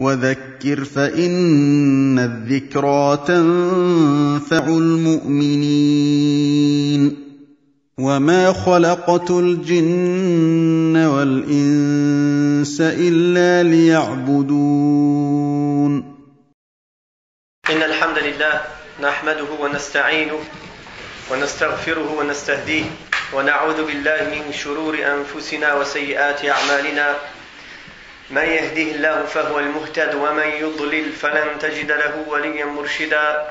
وذكر فإن الذكرى تنفع المؤمنين. وما خلقت الجن والإنس إلا ليعبدون. إن الحمد لله نحمده ونستعينه ونستغفره ونستهديه ونعوذ بالله من شرور أنفسنا وسيئات أعمالنا. من يهده الله فهو المهتد ومن يضلل فلن تجد له وليا مرشدا.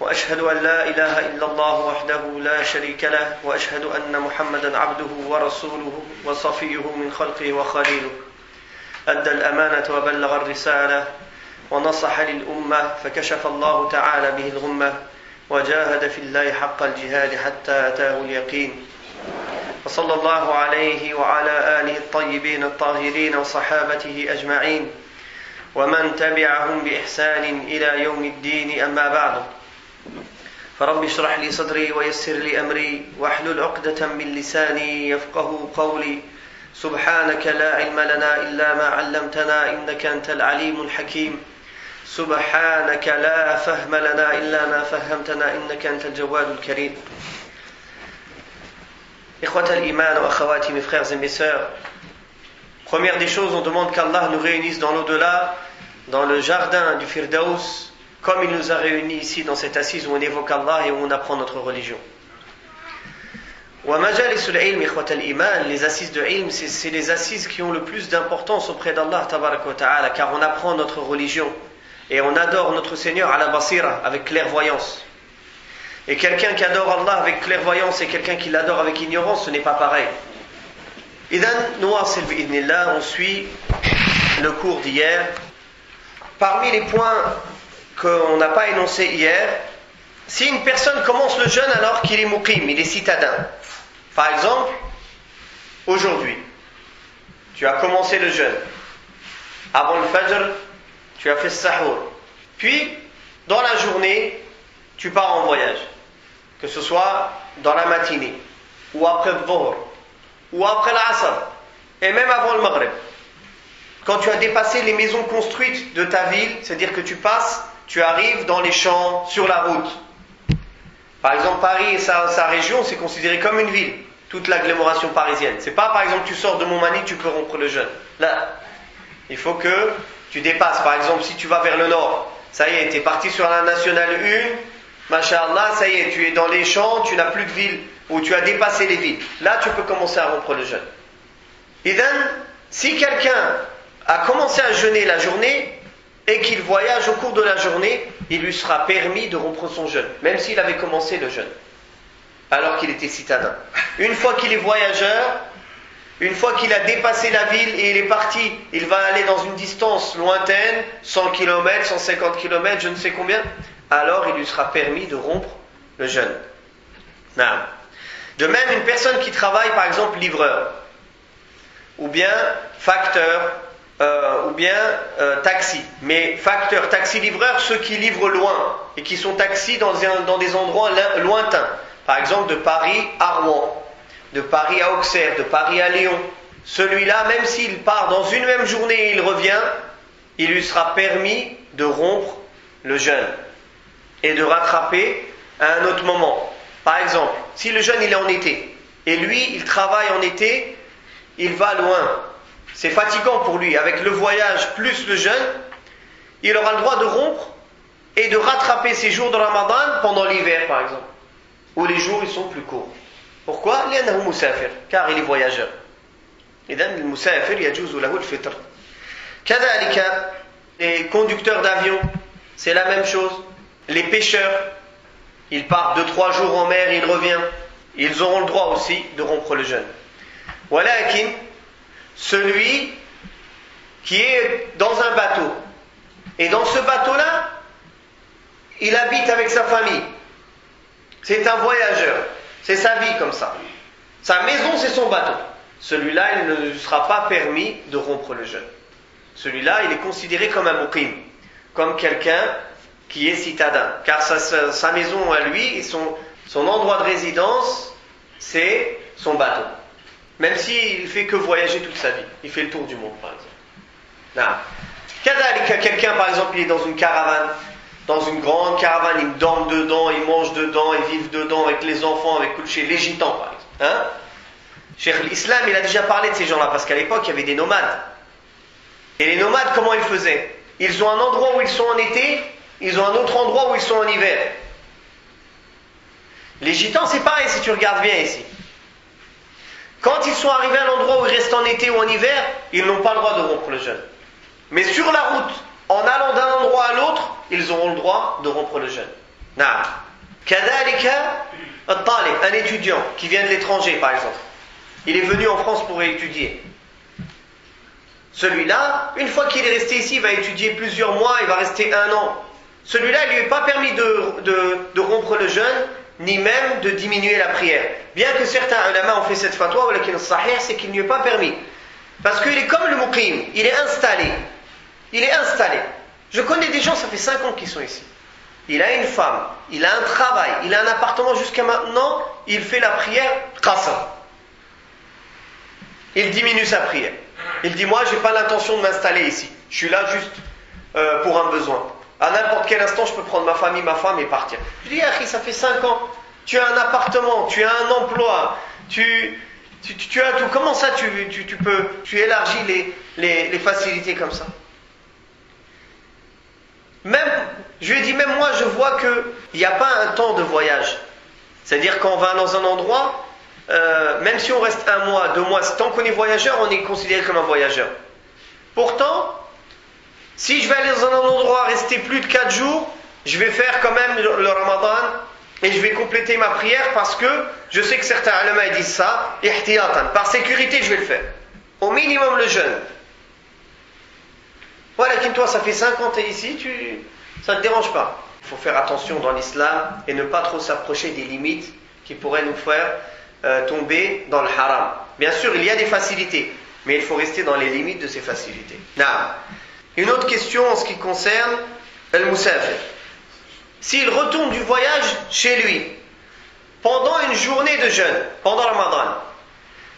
وأشهد أن لا إله إلا الله وحده لا شريك له وأشهد أن محمدا عبده ورسوله وصفيه من خلقه وخليله. أدى الأمانة وبلغ الرسالة ونصح للأمة فكشف الله تعالى به الغمة وجاهد في الله حق الجهاد حتى أتاه اليقين. وصلى الله عليه وعلى آله الطيبين الطاهرين وصحابته أجمعين ومن تبعهم بإحسان إلى يوم الدين أما بعد. فرب اشرح لي صدري ويسر لي أمري واحلل عقدة من لساني يفقه قولي. سبحانك لا علم لنا إلا ما علمتنا إنك أنت العليم الحكيم. سبحانك لا فهم لنا إلا ما فهمتنا إنك أنت الجواد الكريم. Mes frères et mes sœurs. Première des choses, on demande qu'Allah nous réunisse dans l'au-delà, dans le jardin du Firdaus, comme il nous a réunis ici dans cette assise où on évoque Allah et où on apprend notre religion. Les assises de ilm, c'est les assises qui ont le plus d'importance auprès d'Allah, car on apprend notre religion et on adore notre Seigneur à la basira, avec clairvoyance. Et quelqu'un qui adore Allah avec clairvoyance et quelqu'un qui l'adore avec ignorance, ce n'est pas pareil. On suit le cours d'hier. Parmi les points qu'on n'a pas énoncés hier, si une personne commence le jeûne alors qu'il est muqim, il est citadin. Par exemple, aujourd'hui, tu as commencé le jeûne. Avant le fajr, tu as fait sahur. Puis, dans la journée, tu pars en voyage que ce soit dans la matinée, ou après le dhuhr, ou après l'asr, et même avant le maghrib. Quand tu as dépassé les maisons construites de ta ville, c'est-à-dire que tu passes, tu arrives dans les champs, sur la route. Par exemple, Paris et sa, sa région, c'est considéré comme une ville, toute l'agglomération parisienne. C'est pas, par exemple, tu sors de Montmagny, tu peux rompre le jeûne. Là, il faut que tu dépasses. Par exemple, si tu vas vers le nord, ça y est, tu es parti sur la nationale 1, Masha'Allah, ça y est, tu es dans les champs, tu n'as plus de ville, ou tu as dépassé les villes. Là, tu peux commencer à rompre le jeûne. Et si quelqu'un a commencé à jeûner la journée et qu'il voyage au cours de la journée, il lui sera permis de rompre son jeûne, même s'il avait commencé le jeûne, alors qu'il était citadin. Une fois qu'il est voyageur, une fois qu'il a dépassé la ville et il est parti, il va aller dans une distance lointaine, 100 km, 150 km, je ne sais combien, alors il lui sera permis de rompre le jeûne. De même, une personne qui travaille, par exemple, livreur, ou bien facteur, euh, ou bien euh, taxi. Mais facteur, taxi, livreur, ceux qui livrent loin et qui sont taxis dans des endroits lointains. Par exemple, de Paris à Rouen, de Paris à Auxerre, de Paris à Lyon. Celui-là, même s'il part dans une même journée et il revient, il lui sera permis de rompre le jeûne et de rattraper à un autre moment. Par exemple, si le jeune il est en été et lui il travaille en été, il va loin. C'est fatigant pour lui. Avec le voyage plus le jeûne, il aura le droit de rompre et de rattraper ses jours de Ramadan pendant l'hiver par exemple, où les jours ils sont plus courts. Pourquoi? Car il est voyageur. Les conducteurs d'avion, c'est la même chose. Les pêcheurs, ils partent deux, trois jours en mer, ils reviennent. Ils auront le droit aussi de rompre le jeûne. Voilà celui qui est dans un bateau. Et dans ce bateau-là, il habite avec sa famille. C'est un voyageur. C'est sa vie comme ça. Sa maison, c'est son bateau. Celui-là, il ne sera pas permis de rompre le jeûne. Celui-là, il est considéré comme un muqim, comme quelqu'un qui est citadin. Car sa, maison à lui, son, endroit de résidence, c'est son bateau. Même s'il si fait que voyager toute sa vie. Il fait le tour du monde, par exemple. Ah. Non. Quelqu'un, par exemple, il est dans une caravane, dans une grande caravane, il dort dedans, il mange dedans, il vit dedans avec les enfants, avec chez les gitans, par exemple. Hein? Cheikh l'Islam, il a déjà parlé de ces gens-là, parce qu'à l'époque, il y avait des nomades. Et les nomades, comment ils faisaient? Ils ont un endroit où ils sont en été, ils ont un autre endroit où ils sont en hiver les gitans c'est pareil si tu regardes bien ici quand ils sont arrivés à l'endroit où ils restent en été ou en hiver, ils n'ont pas le droit de rompre le jeûne. Mais sur la route, en allant d'un endroit à l'autre, ils auront le droit de rompre le jeûne. un étudiant qui vient de l'étranger par exemple. Il est venu en France pour étudier. Celui-là, une fois qu'il est resté ici, il va étudier plusieurs mois, il va rester un an. Celui-là, il ne lui est pas permis de, rompre le jeûne ni même de diminuer la prière. Bien que certains ulama ont fait cette fatwa, c'est qu'il n'y est pas permis. Parce qu'il est comme le muqim, il est installé. Il est installé. Je connais des gens, ça fait 5 ans qu'ils sont ici. Il a une femme, il a un travail, il a un appartement jusqu'à maintenant, il fait la prière qasr. Il diminue sa prière. Il dit Moi, je n'ai pas l'intention de m'installer ici. Je suis là juste euh, pour un besoin. À n'importe quel instant, je peux prendre ma famille, ma femme et partir. Je dis, Akhi, ça fait 5 ans. Tu as un appartement, tu as un emploi, tu, tu, as tout. Comment ça, tu, tu, peux, tu élargis les, les, facilités comme ça? Même, je lui ai dit, même moi, je vois qu'il n'y a pas un temps de voyage. C'est-à-dire quand on va dans un endroit, euh, même si on reste un mois, deux mois, tant qu'on est voyageur, on est considéré comme un voyageur. Pourtant, si je vais aller dans un endroit rester plus de 4 jours, je vais faire quand même le ramadan et je vais compléter ma prière parce que je sais que certains ulama disent ça, par sécurité je vais le faire. Au minimum le jeûne. Voilà, toi ça fait 50 et ici, ça ne te dérange pas. Il faut faire attention dans l'islam et ne pas trop s'approcher des limites qui pourraient nous faire euh, tomber dans le haram. Bien sûr, il y a des facilités, mais il faut rester dans les limites de ces facilités. Une autre question en ce qui concerne Al-Musafir. S'il retourne du voyage chez lui, pendant une journée de jeûne, pendant Ramadan,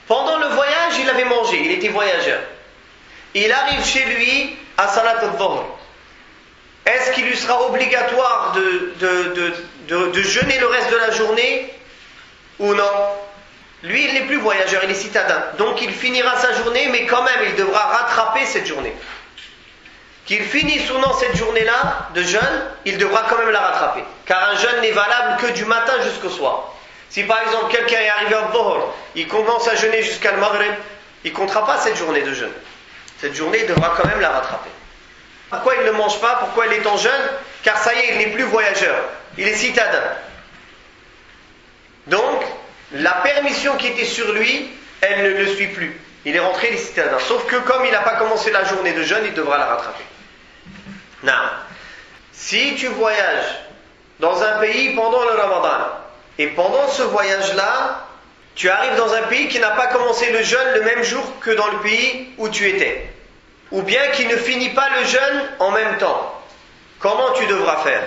pendant le voyage, il avait mangé, il était voyageur. Il arrive chez lui à Salat al-Dhuhr. Est-ce qu'il lui sera obligatoire de, de, de, jeûner le reste de la journée ou non? Lui, il n'est plus voyageur, il est citadin. Donc il finira sa journée, mais quand même, il devra rattraper cette journée qu'il finisse ou non cette journée-là de jeûne, il devra quand même la rattraper. Car un jeûne n'est valable que du matin jusqu'au soir. Si par exemple quelqu'un est arrivé à Dhuhr, il commence à jeûner jusqu'à le Maghreb, il ne comptera pas cette journée de jeûne. Cette journée, il devra quand même la rattraper. Pourquoi il ne mange pas? Pourquoi il est en jeûne? Car ça y est, il n'est plus voyageur, il est citadin. Donc, la permission qui était sur lui, elle ne le suit plus. Il est rentré, il est citadin. Sauf que comme il n'a pas commencé la journée de jeûne, il devra la rattraper. Non. Si tu voyages dans un pays pendant le ramadan, et pendant ce voyage-là, tu arrives dans un pays qui n'a pas commencé le jeûne le même jour que dans le pays où tu étais, ou bien qui ne finit pas le jeûne en même temps, comment tu devras faire?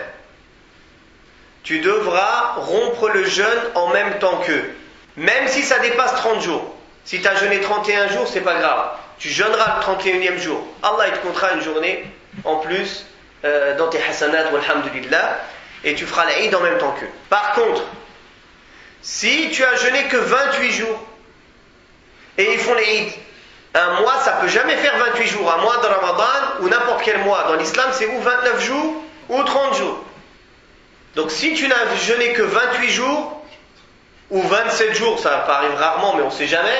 Tu devras rompre le jeûne en même temps qu'eux, même si ça dépasse 30 jours. Si tu as jeûné 31 jours, c'est pas grave. Tu jeûneras le 31e jour. Allah te comptera une journée en plus euh, dans tes hasanat, alhamdulillah, et tu feras l'Aïd en même temps qu'eux. Par contre, si tu as jeûné que 28 jours, et ils font l'Aïd, un mois, ça peut jamais faire 28 jours. Un mois de Ramadan, ou n'importe quel mois dans l'islam, c'est ou 29 jours, ou 30 jours. Donc si tu n'as jeûné que 28 jours, ou 27 jours, ça arrive rarement, mais on ne sait jamais,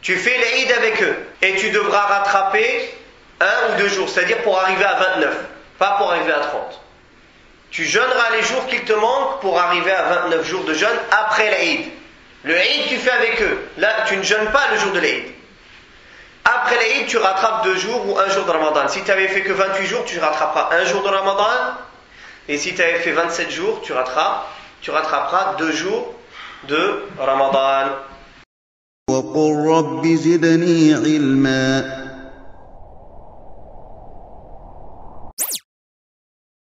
tu fais l'Aïd avec eux. Et tu devras rattraper un ou deux jours, c'est-à-dire pour arriver à 29, pas pour arriver à 30. Tu jeûneras les jours qu'il te manque pour arriver à 29 jours de jeûne après l'Aïd. Le Aïd, tu fais avec eux. Là, tu ne jeûnes pas le jour de l'Aïd. Après l'Aïd, tu rattrapes deux jours ou un jour de Ramadan. Si tu avais fait que 28 jours, tu rattraperas un jour de Ramadan. Et si tu avais fait 27 jours, tu tu rattraperas deux jours de Ramadan.